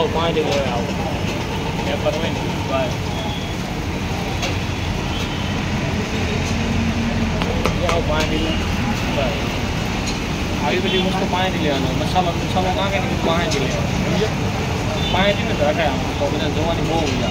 Wow, mai được rồi. Đẹp quá mình. Vậy. Wow, mai đi. Vậy. Ayu beli mesti mai di lihat. Masalah masalah kan ini mai di lihat. Mai di lihat. Kalau kita zaman ini mau ya.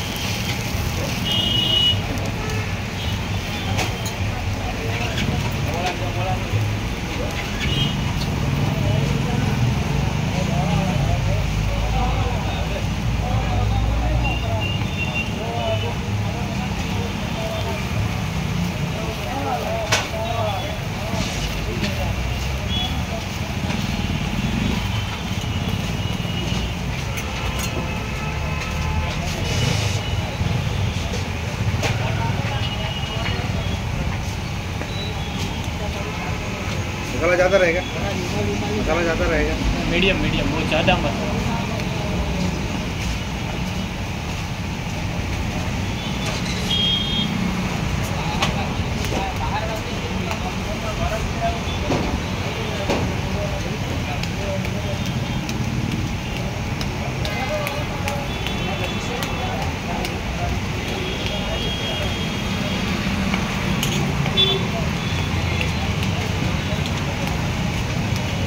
मसाला ज़्यादा रहेगा? मसाला ज़्यादा रहेगा? Medium medium बहुत ज़्यादा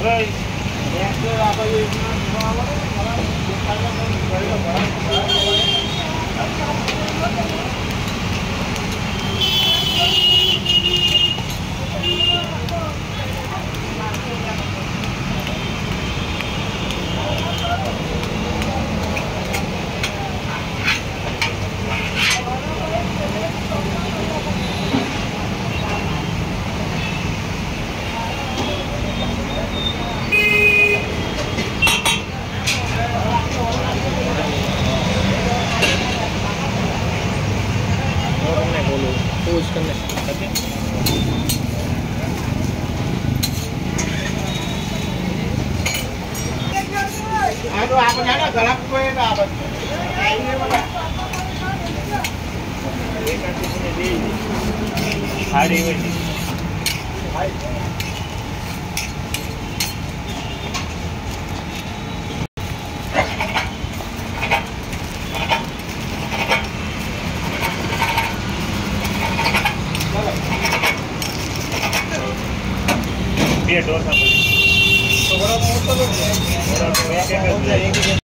Thank you. बोलूँ पोज करने ओके આનો આપણે આના ગળા કોઈ ના આવે સાડી હોય ये डोसा बड़ा बहुत लोग